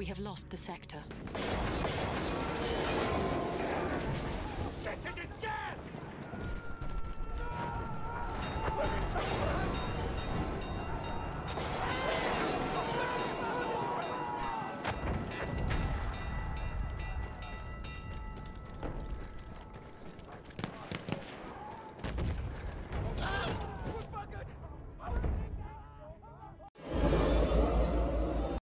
We have lost the sector. We're in